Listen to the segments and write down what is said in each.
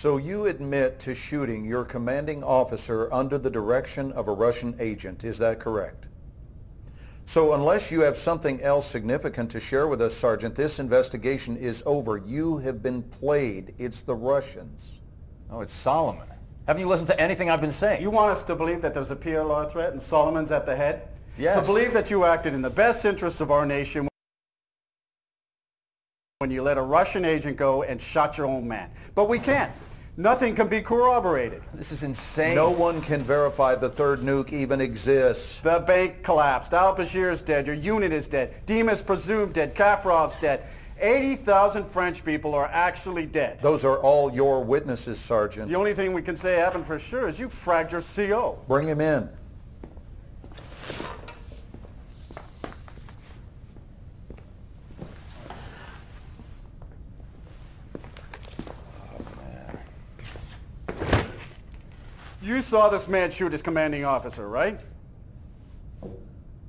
So you admit to shooting your commanding officer under the direction of a Russian agent, is that correct? So unless you have something else significant to share with us, Sergeant, this investigation is over. You have been played. It's the Russians. Oh, it's Solomon. Haven't you listened to anything I've been saying? You want us to believe that there's a PLR threat and Solomon's at the head? Yes. To believe that you acted in the best interests of our nation when you let a Russian agent go and shot your own man. But we can't. Nothing can be corroborated. This is insane. No one can verify the third nuke even exists. The bank collapsed. Al-Bashir's dead. Your unit is dead. Dima's presumed dead. Kaffarov's dead. 80,000 French people are actually dead. Those are all your witnesses, Sergeant. The only thing we can say happened for sure is you fragged your CO. Bring him in. You saw this man shoot his commanding officer, right?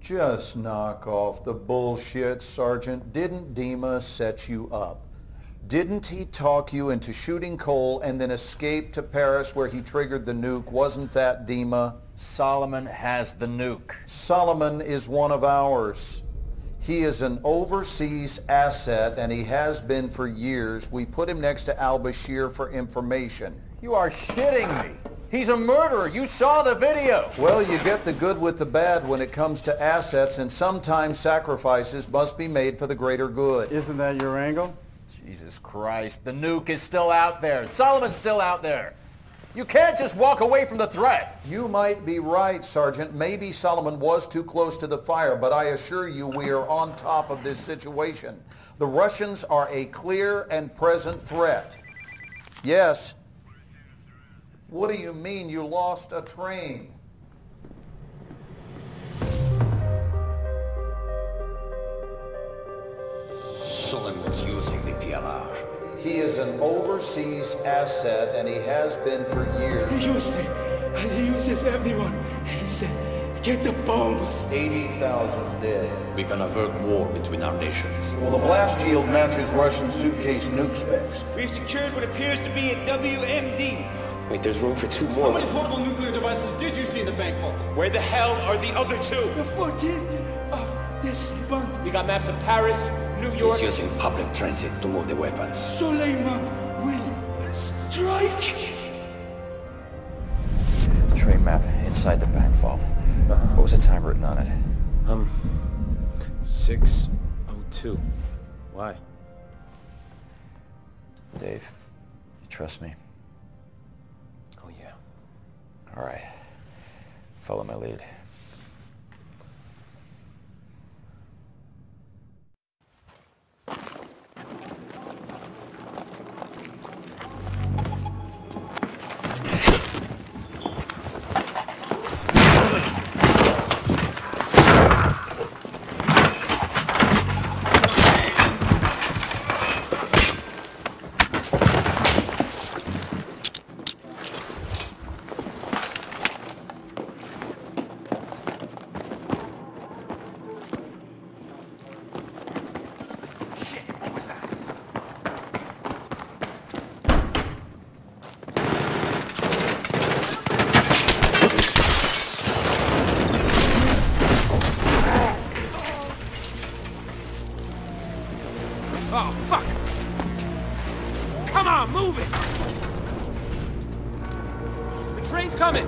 Just knock off the bullshit, Sergeant. Didn't Dima set you up? Didn't he talk you into shooting Cole and then escape to Paris where he triggered the nuke? Wasn't that Dima? Solomon has the nuke. Solomon is one of ours. He is an overseas asset and he has been for years. We put him next to al-Bashir for information. You are shitting me. He's a murderer. You saw the video. Well, you get the good with the bad when it comes to assets, and sometimes sacrifices must be made for the greater good. Isn't that your angle? Jesus Christ. The nuke is still out there. Solomon's still out there. You can't just walk away from the threat. You might be right, Sergeant. Maybe Solomon was too close to the fire, but I assure you we are on top of this situation. The Russians are a clear and present threat. Yes, what do you mean you lost a train? Solomon was using the PLR. He is an overseas asset and he has been for years. He used me, and he uses everyone. He said, get the bombs. 80,000 dead. We can avert war between our nations. Well, the blast yield matches Russian suitcase nuke specs. We've secured what appears to be a WMD. Wait, there's room for two more. How many portable nuclear devices did you see in the bank vault? Where the hell are the other two? The 14th of this month, We got maps of Paris, New York. He's using public transit to move the weapons. Solomon will strike. The train map inside the bank vault. What was the time written on it? Um, 602. Why? Dave, you trust me? All right. Follow my lead. Oh, fuck! Come on, move it! The train's coming!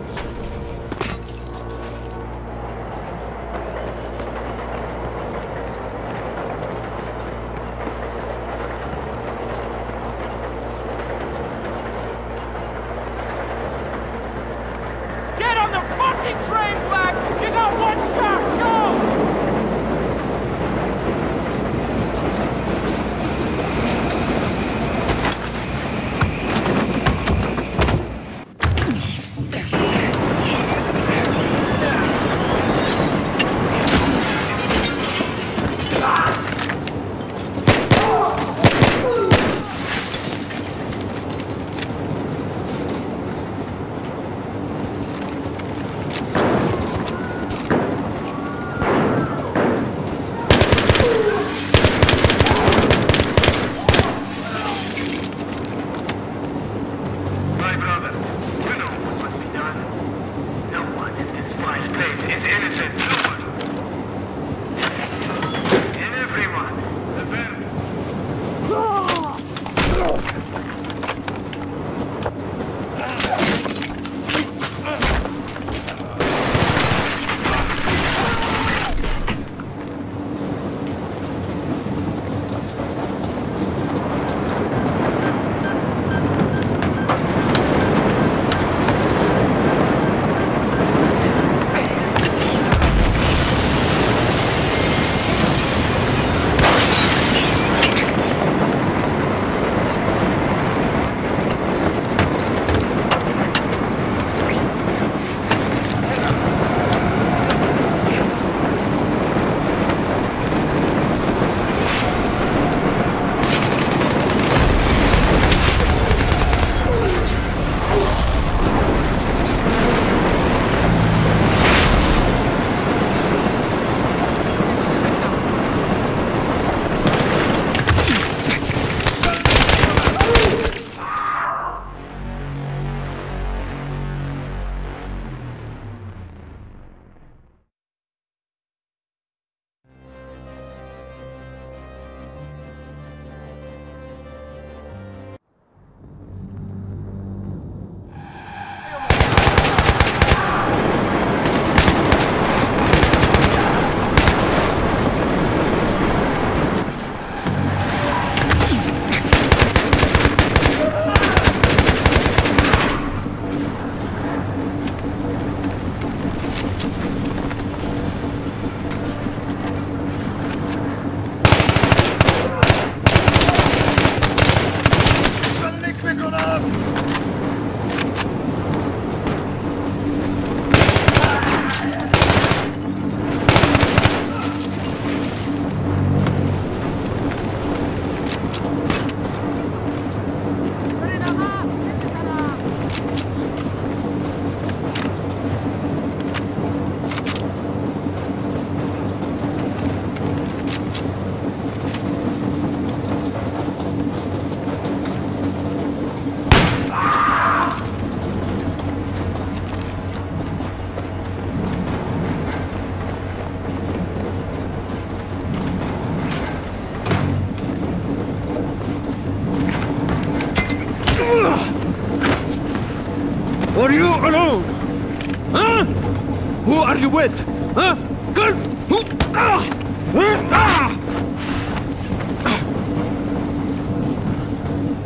With? Huh?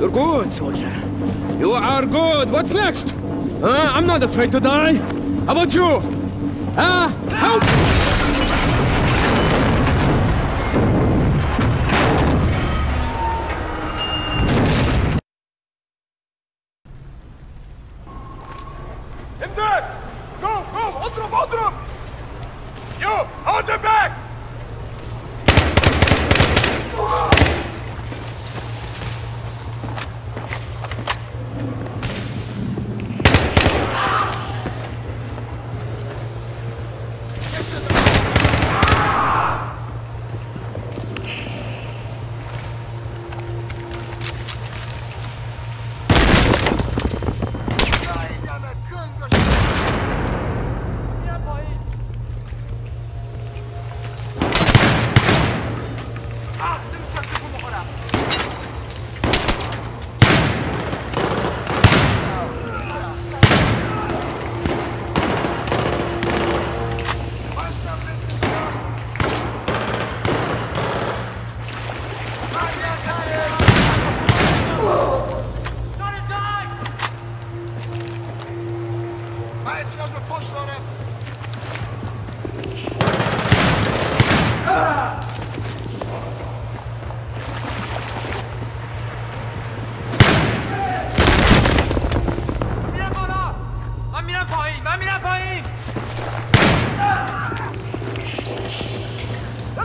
You're good, soldier. You are good. What's next? Huh? I'm not afraid to die. How about you? Huh? Help!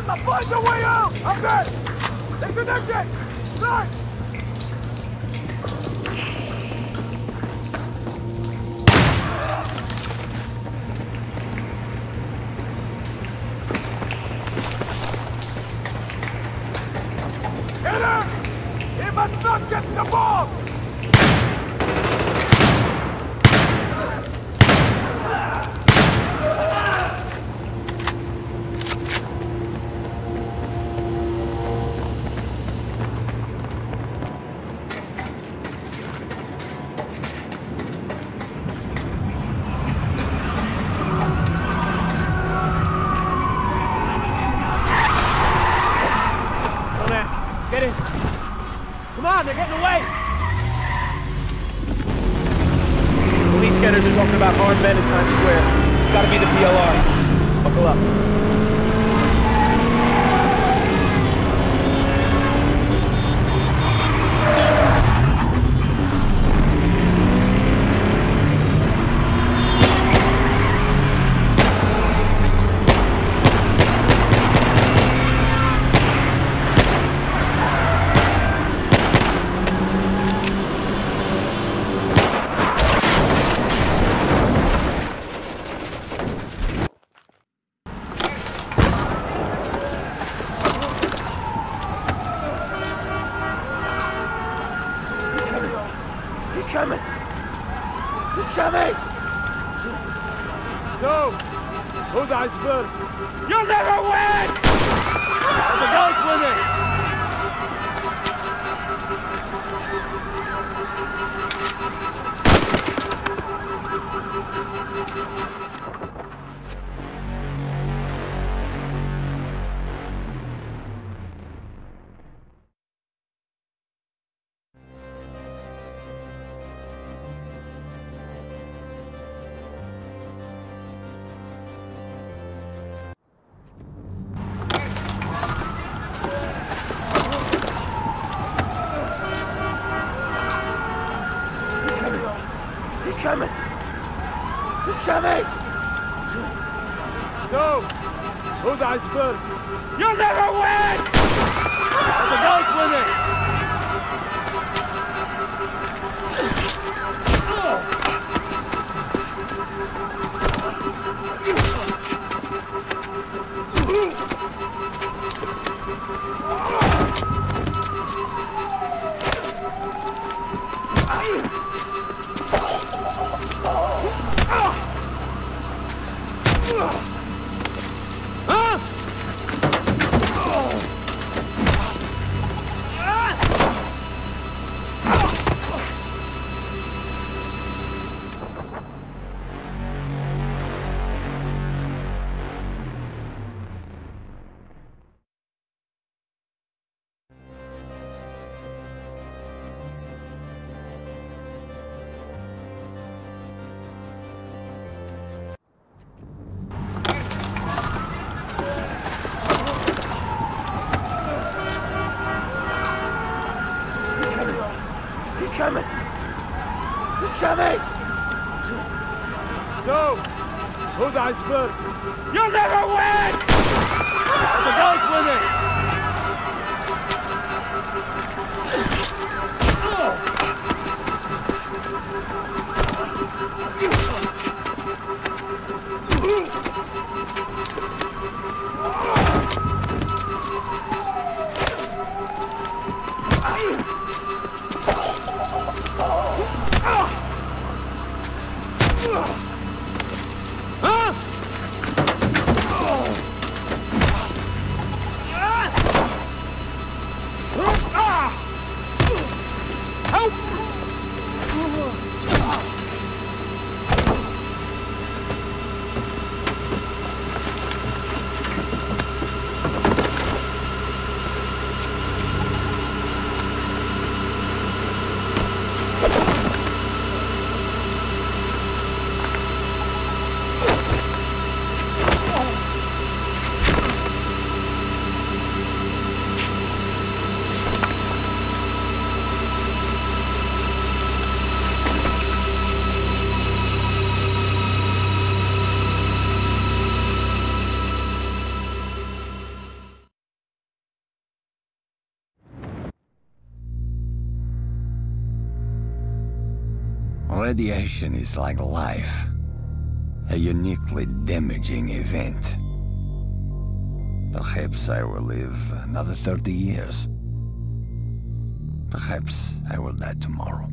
Let's find the way out! I'm dead! Take the next coming! He's coming! So, who dies first? You'll never win! The guy's winning! You'll never win! The guy's winning! Coming! So, who dies first? You'll never win! The guy's winning! Oh! うわ。っ Radiation is like life. A uniquely damaging event. Perhaps I will live another 30 years. Perhaps I will die tomorrow.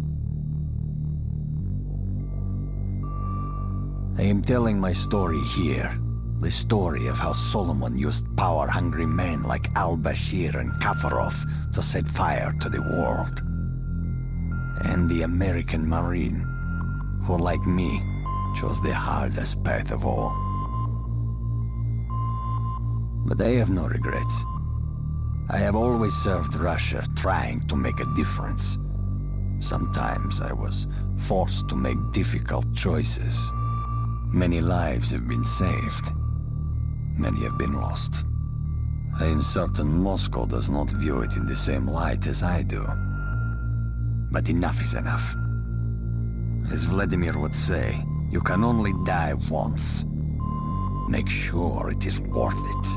I am telling my story here. The story of how Solomon used power-hungry men like al-Bashir and Kaffarov to set fire to the world. And the American Marine, who like me, chose the hardest path of all. But I have no regrets. I have always served Russia, trying to make a difference. Sometimes I was forced to make difficult choices. Many lives have been saved. Many have been lost. I am certain Moscow does not view it in the same light as I do. But enough is enough. As Vladimir would say, you can only die once. Make sure it is worth it.